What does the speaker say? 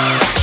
Bye.